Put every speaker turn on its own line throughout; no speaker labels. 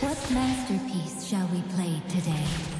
What masterpiece shall we play today?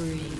Spree.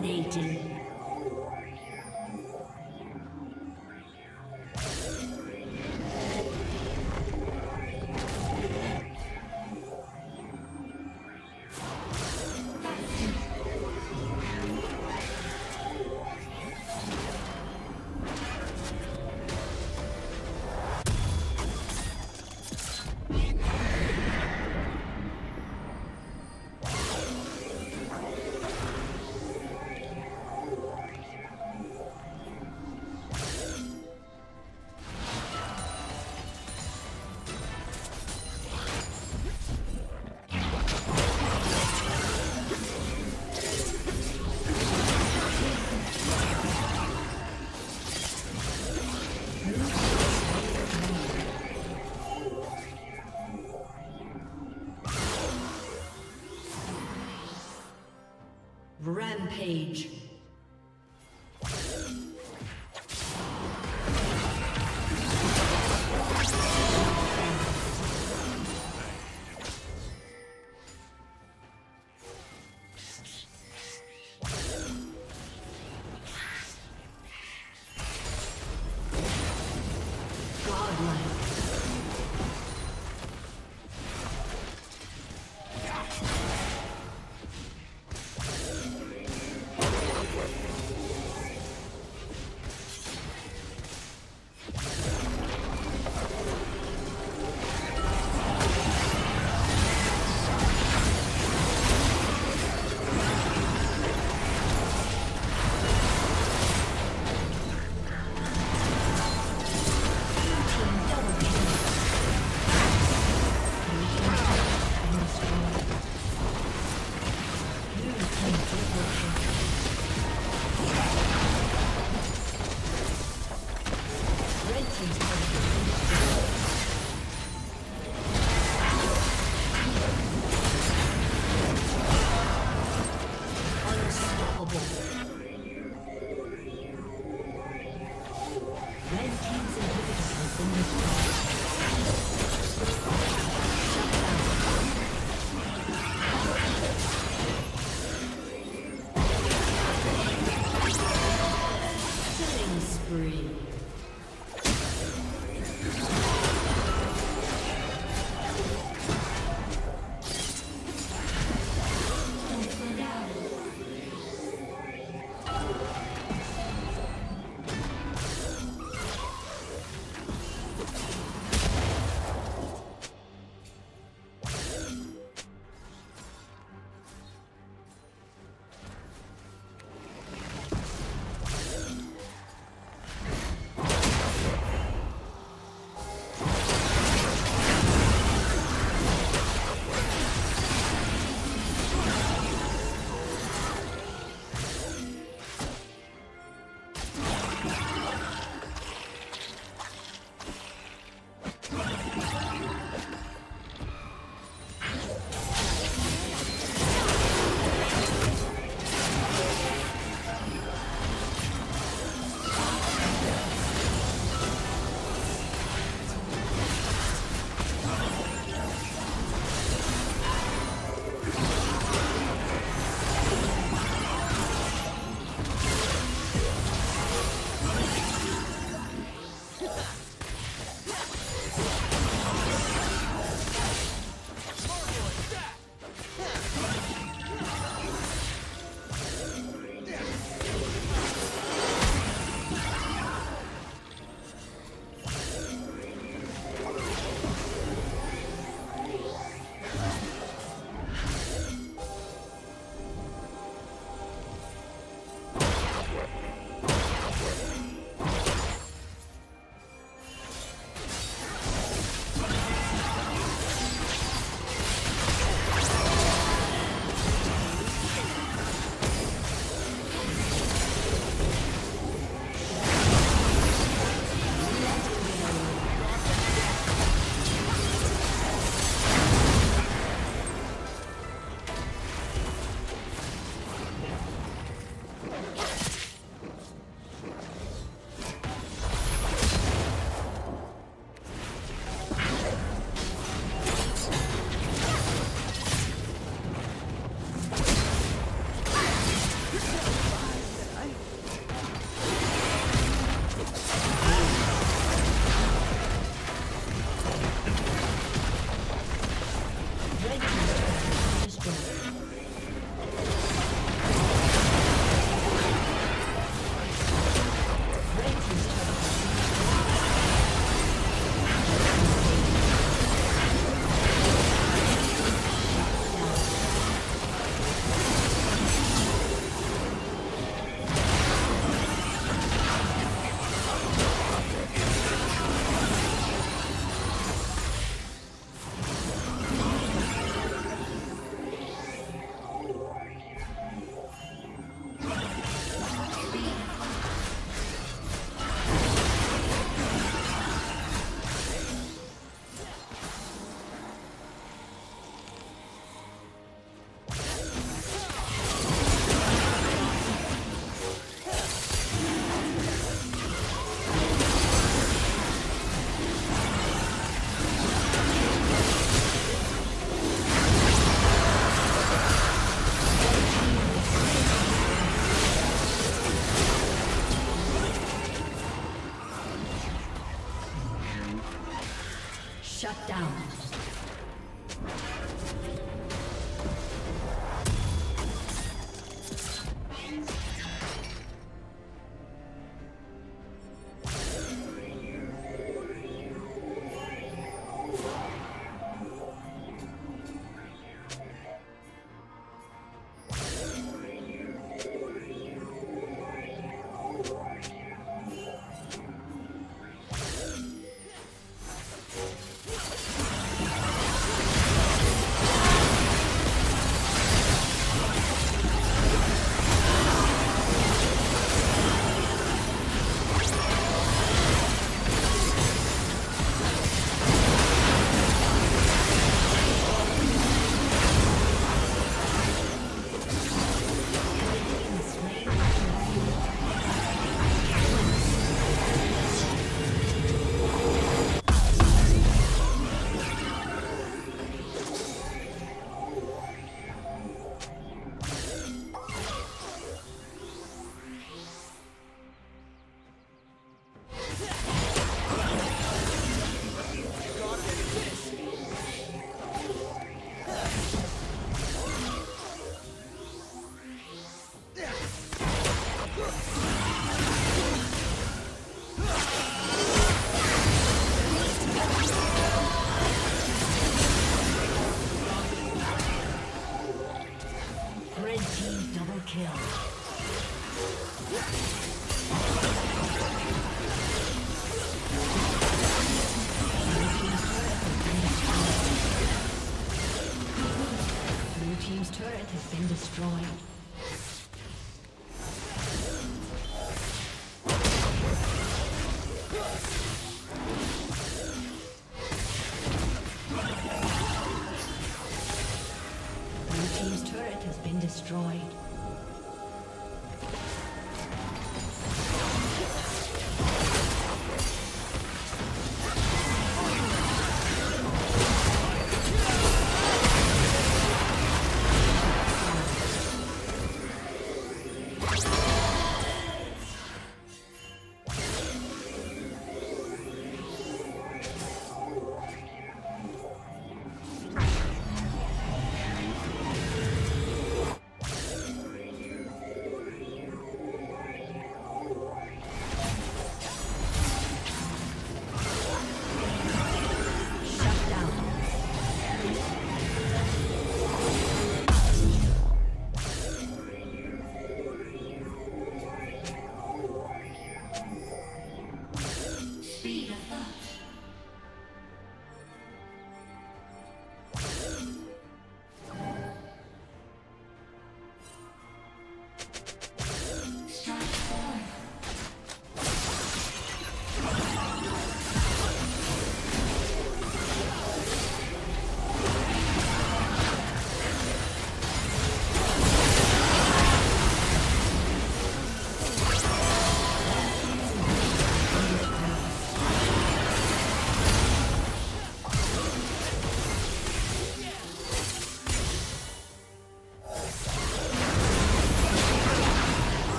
Dominating. Rampage.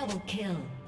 Double kill.